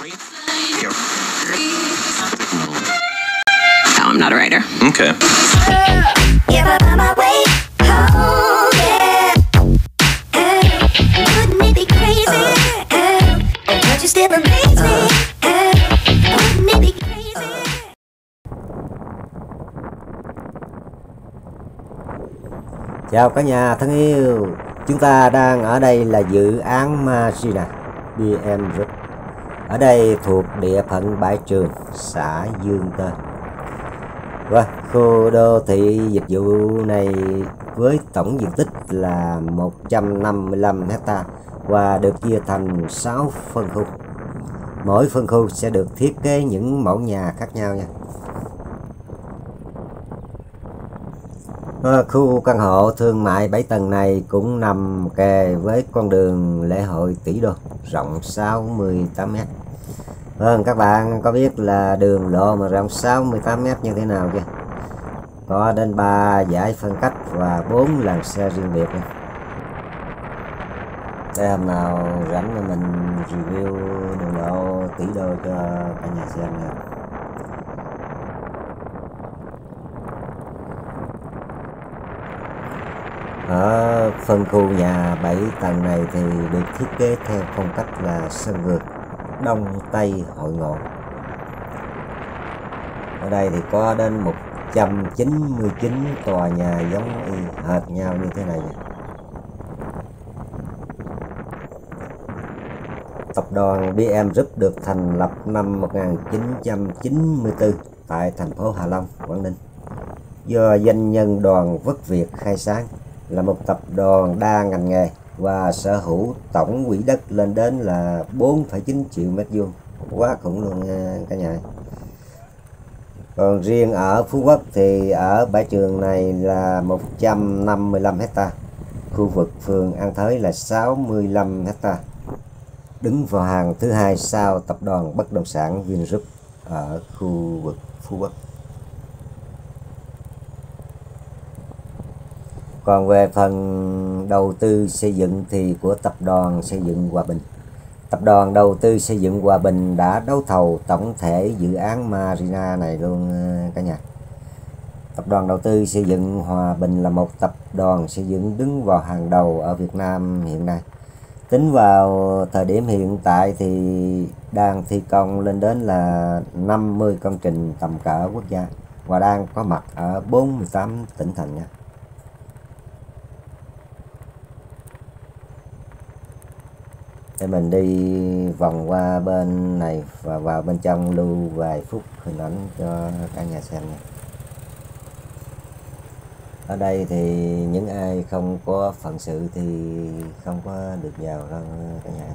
No, I'm not a writer. Okay. Uh? Uh. Uh, it be crazy? Chào cả nhà thân yêu Chúng ta đang ở đây là dự án Marina BM Group ở đây thuộc địa phận Bãi Trường, xã Dương Tơ Và khu đô thị dịch vụ này với tổng diện tích là 155 hecta và được chia thành 6 phân khu. Mỗi phân khu sẽ được thiết kế những mẫu nhà khác nhau nha. Ờ, khu căn hộ thương mại 7 tầng này cũng nằm kề với con đường lễ hội tỷ đô rộng 68 mét. Vâng, các bạn có biết là đường lộ mà rộng 68 mét như thế nào chưa? Có đến 3 giải phân cách và 4 làn xe riêng biệt. Nha. Để hôm nào rảnh thì mình review đường lộ tỷ đô cho cả nhà xem nha. Ở phân khu nhà 7 tầng này thì được thiết kế theo phong cách là sân vượt Đông Tây hội ngộ. Ở đây thì có đến 199 tòa nhà giống y hệt nhau như thế này. Tập đoàn BM Group được thành lập năm 1994 tại thành phố Hạ Long, Quảng Ninh do doanh nhân đoàn Vất Việt khai sáng là một tập đoàn đa ngành nghề và sở hữu tổng quỹ đất lên đến là 4,9 triệu mét vuông. Quá khủng luôn nha cả nhà. Còn riêng ở Phú Quốc thì ở bãi trường này là 155 hecta khu vực phường An Thới là 65 hecta đứng vào hàng thứ hai sau tập đoàn bất động sản Vingroup ở khu vực Phú Quốc. Còn về phần đầu tư xây dựng thì của tập đoàn xây dựng Hòa Bình. Tập đoàn đầu tư xây dựng Hòa Bình đã đấu thầu tổng thể dự án Marina này luôn ờ, cả nhà. Tập đoàn đầu tư xây dựng Hòa Bình là một tập đoàn xây dựng đứng vào hàng đầu ở Việt Nam hiện nay. Tính vào thời điểm hiện tại thì đang thi công lên đến là 50 công trình tầm cỡ quốc gia và đang có mặt ở 48 tỉnh thành nha. Để mình đi vòng qua bên này và vào bên trong lưu vài phút hình ảnh cho cả nhà xem nha. ở đây thì những ai không có phận sự thì không có được vào đâu cả nhà